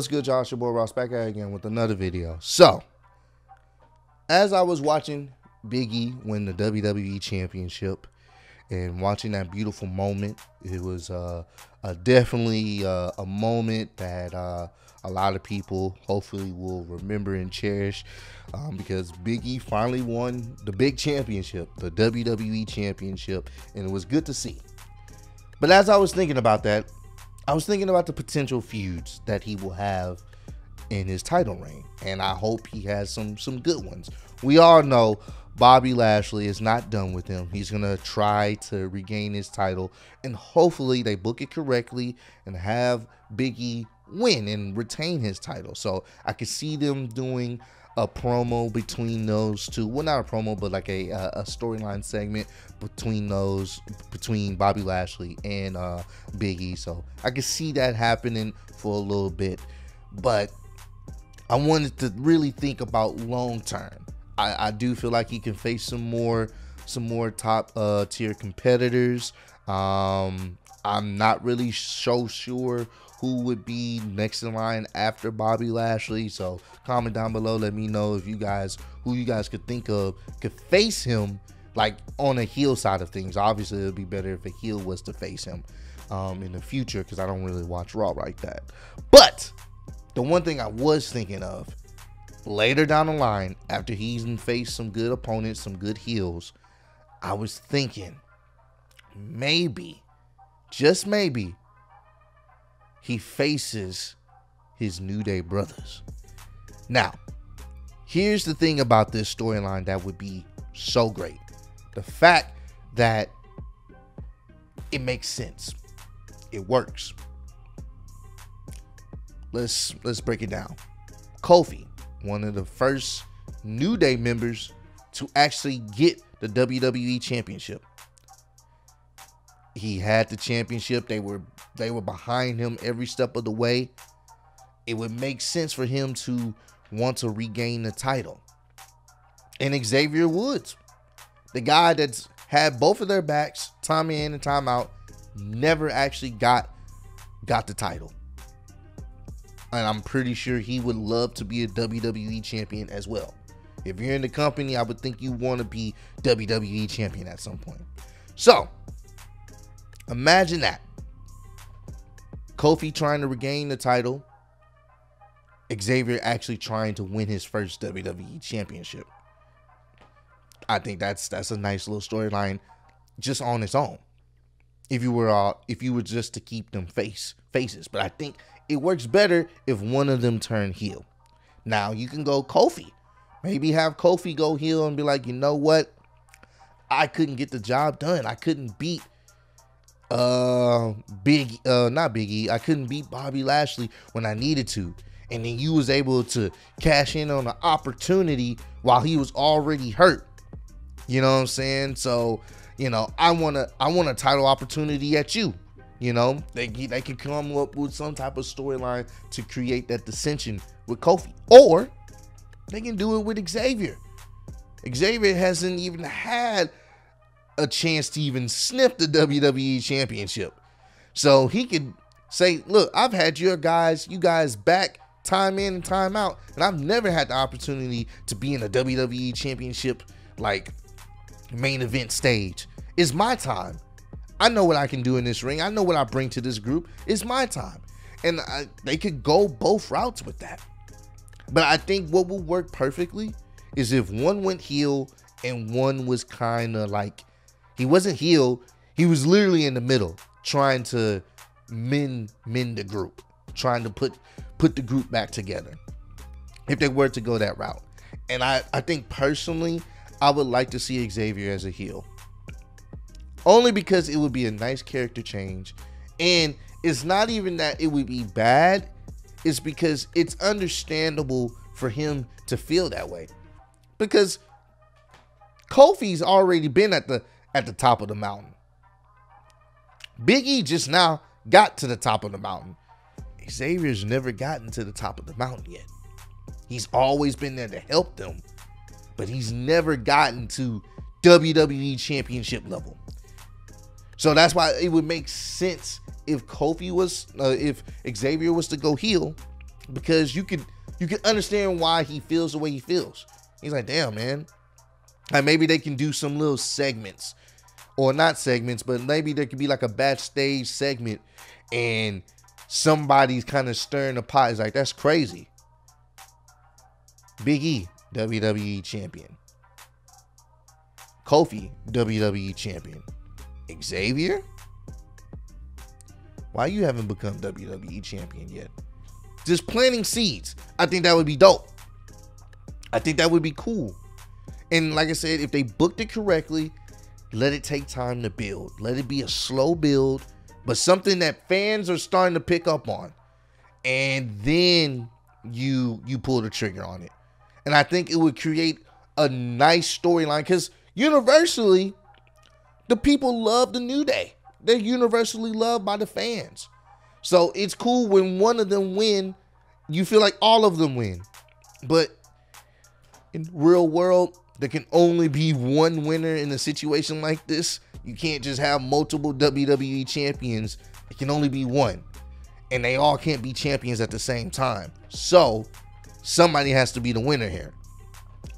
What's good, Josh? Your boy Ross back at again with another video. So, as I was watching Biggie win the WWE Championship and watching that beautiful moment, it was uh, a definitely uh, a moment that uh, a lot of people hopefully will remember and cherish um, because Biggie finally won the big championship, the WWE Championship, and it was good to see. But as I was thinking about that, I was thinking about the potential feuds that he will have in his title reign, and I hope he has some some good ones. We all know Bobby Lashley is not done with him. He's gonna try to regain his title, and hopefully they book it correctly and have Biggie win and retain his title. So I could see them doing a promo between those two. Well, not a promo, but like a a storyline segment between those between Bobby Lashley and uh, Biggie. So I could see that happening for a little bit, but I wanted to really think about long term. I, I do feel like he can face some more some more top uh, tier competitors. Um, I'm not really so sure who would be next in line after Bobby Lashley. So comment down below. Let me know if you guys who you guys could think of could face him like on a heel side of things. Obviously, it would be better if a heel was to face him um, in the future because I don't really watch Raw like that. But the one thing I was thinking of later down the line, after he's faced some good opponents, some good heels, I was thinking maybe, just maybe, he faces his New Day brothers. Now, here's the thing about this storyline that would be so great the fact that it makes sense, it works. Let's let's break it down. Kofi, one of the first New Day members to actually get the WWE championship. He had the championship. They were they were behind him every step of the way. It would make sense for him to want to regain the title. And Xavier Woods, the guy that's had both of their backs, time in and time out, never actually got got the title. And I'm pretty sure he would love to be a WWE champion as well. If you're in the company, I would think you want to be WWE champion at some point. So, imagine that. Kofi trying to regain the title, Xavier actually trying to win his first WWE championship. I think that's that's a nice little storyline just on its own. If you were uh, if you were just to keep them face faces, but I think it works better if one of them turn heel. Now you can go Kofi. Maybe have Kofi go heel and be like, you know what? I couldn't get the job done. I couldn't beat uh big uh not biggie i couldn't beat bobby lashley when i needed to and then you was able to cash in on an opportunity while he was already hurt you know what I'm saying? So, you know, I want to I want a title opportunity at you. You know, they they can come up with some type of storyline to create that dissension with Kofi, or they can do it with Xavier. Xavier hasn't even had a chance to even sniff the WWE Championship, so he could say, "Look, I've had your guys, you guys back time in and time out, and I've never had the opportunity to be in a WWE Championship like main event stage. It's my time. I know what I can do in this ring. I know what I bring to this group. It's my time. And I, they could go both routes with that. But I think what will work perfectly is if one went heel and one was kind of like he wasn't heel, he was literally in the middle trying to mend mend the group, trying to put put the group back together. If they were to go that route. And I I think personally I would like to see Xavier as a heel. Only because it would be a nice character change. And it's not even that it would be bad, it's because it's understandable for him to feel that way. Because Kofi's already been at the at the top of the mountain. Big E just now got to the top of the mountain. Xavier's never gotten to the top of the mountain yet. He's always been there to help them but he's never gotten to WWE championship level. So that's why it would make sense if Kofi was, uh, if Xavier was to go heel, because you could you could understand why he feels the way he feels. He's like, damn, man. And maybe they can do some little segments, or not segments, but maybe there could be like a backstage segment, and somebody's kind of stirring the pot. It's like that's crazy. Big E, WWE champion. Kofi, WWE champion. Xavier? Why you haven't become WWE champion yet? Just planting seeds. I think that would be dope. I think that would be cool. And like I said, if they booked it correctly, let it take time to build. Let it be a slow build, but something that fans are starting to pick up on. And then you you pull the trigger on it. And I think it would create a nice storyline cuz universally the people love the New Day. They're universally loved by the fans. So it's cool when one of them win, you feel like all of them win. But in real world, there can only be one winner in a situation like this. You can't just have multiple WWE champions. It can only be one. And they all can't be champions at the same time. So somebody has to be the winner here.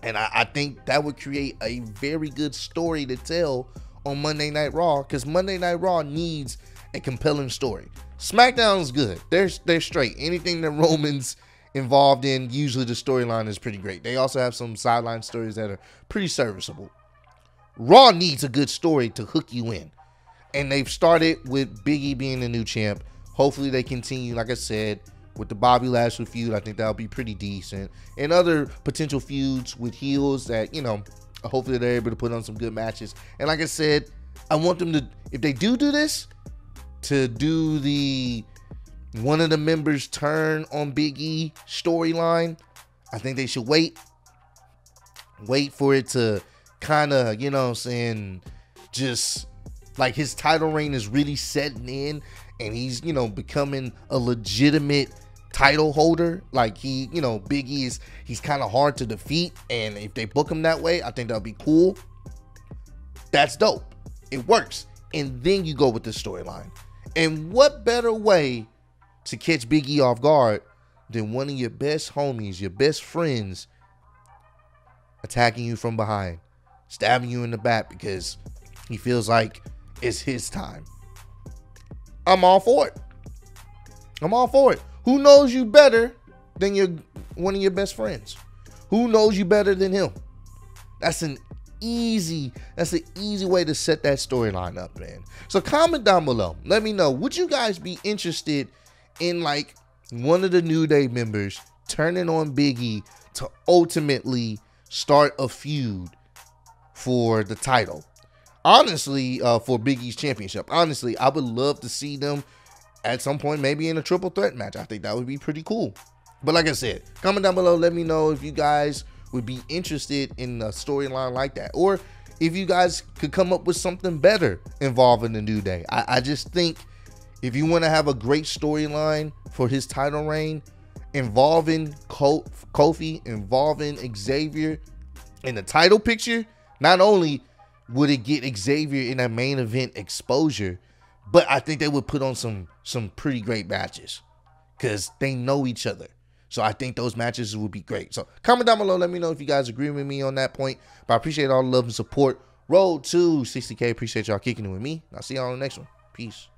And I, I think that would create a very good story to tell on Monday Night Raw because Monday Night Raw needs a compelling story. SmackDown's good. They're they're straight. Anything that Roman's involved in, usually the storyline is pretty great. They also have some sideline stories that are pretty serviceable. Raw needs a good story to hook you in. And they've started with Biggie being the new champ. Hopefully they continue, like I said, with the Bobby Lashley feud. I think that'll be pretty decent. And other potential feuds with heels that, you know, hopefully they're able to put on some good matches. And like I said, I want them to, if they do do this, to do the one of the members turn on Big E storyline. I think they should wait. Wait for it to kind of, you know I'm saying, just like his title reign is really setting in and he's, you know, becoming a legitimate title holder. Like he, you know, Big E is he's kind of hard to defeat. And if they book him that way, I think that'll be cool. That's dope. It works. And then you go with the storyline. And what better way to catch Big E off guard than one of your best homies, your best friends, attacking you from behind, stabbing you in the back because he feels like it's his time. I'm all for it. I'm all for it. Who knows you better than your one of your best friends? Who knows you better than him? That's an easy, that's an easy way to set that storyline up, man. So comment down below. Let me know. Would you guys be interested in like one of the New Day members turning on Biggie to ultimately start a feud for the title? Honestly, uh, for Big E's championship. Honestly, I would love to see them at some point, maybe in a triple threat match. I think that would be pretty cool. But like I said, comment down below. Let me know if you guys would be interested in a storyline like that. Or if you guys could come up with something better involving the New Day. I, I just think if you want to have a great storyline for his title reign involving Kofi, involving Xavier in the title picture, not only would it get Xavier in a main event exposure, but I think they would put on some some pretty great matches because they know each other. So I think those matches would be great. So comment down below. Let me know if you guys agree with me on that point. But I appreciate all the love and support. Road to 60K. Appreciate y'all kicking it with me. I'll see y'all on the next one. Peace.